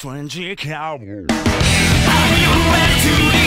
friend, Chicago. Are you ready to